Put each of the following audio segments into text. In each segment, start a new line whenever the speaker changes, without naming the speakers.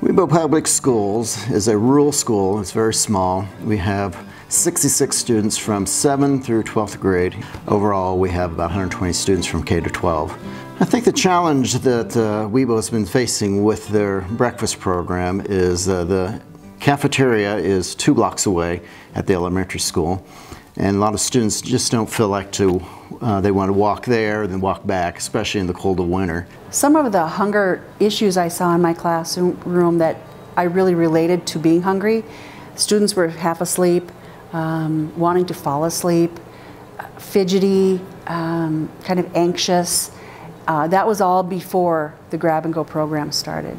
Wibaux Public Schools is a rural school. It's very small. We have 66 students from 7th through 12th grade. Overall, we have about 120 students from K to 12. I think the challenge that uh, Wibaux has been facing with their breakfast program is uh, the cafeteria is two blocks away at the elementary school and a lot of students just don't feel like to uh, they want to walk there and then walk back especially in the cold of winter.
Some of the hunger issues i saw in my classroom that i really related to being hungry students were half asleep um, wanting to fall asleep fidgety um, kind of anxious. Uh, that was all before the grab and go program started.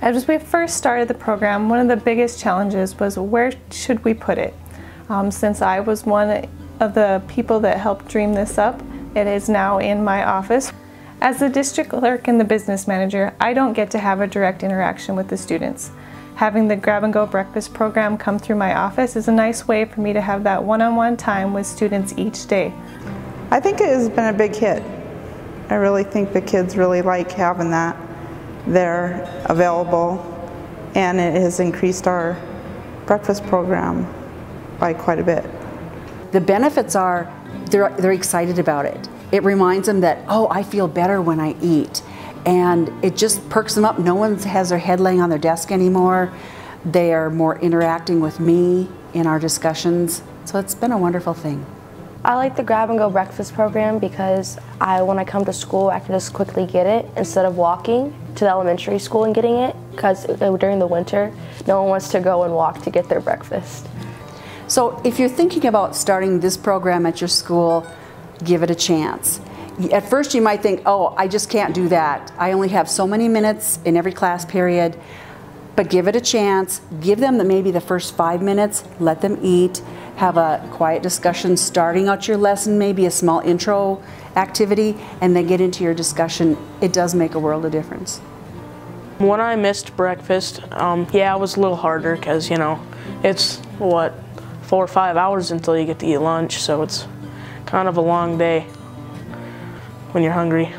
As we first started the program, one of the biggest challenges was where should we put it? Um, since I was one of the people that helped dream this up, it is now in my office. As the district clerk and the business manager, I don't get to have a direct interaction with the students. Having the Grab and Go Breakfast program come through my office is a nice way for me to have that one-on-one -on -one time with students each day.
I think it has been a big hit. I really think the kids really like having that they're available and it has increased our breakfast program by quite a bit.
The benefits are they're, they're excited about it. It reminds them that, oh, I feel better when I eat. And it just perks them up. No one has their head laying on their desk anymore. They are more interacting with me in our discussions. So it's been a wonderful thing.
I like the grab and go breakfast program because I, when I come to school, I can just quickly get it instead of walking to the elementary school and getting it because uh, during the winter, no one wants to go and walk to get their breakfast.
So if you're thinking about starting this program at your school, give it a chance. At first you might think, oh, I just can't do that. I only have so many minutes in every class period. But give it a chance. Give them the, maybe the first five minutes. Let them eat have a quiet discussion starting out your lesson, maybe a small intro activity, and then get into your discussion. It does make a world of difference.
When I missed breakfast, um, yeah, it was a little harder because, you know, it's, what, four or five hours until you get to eat lunch, so it's kind of a long day when you're hungry.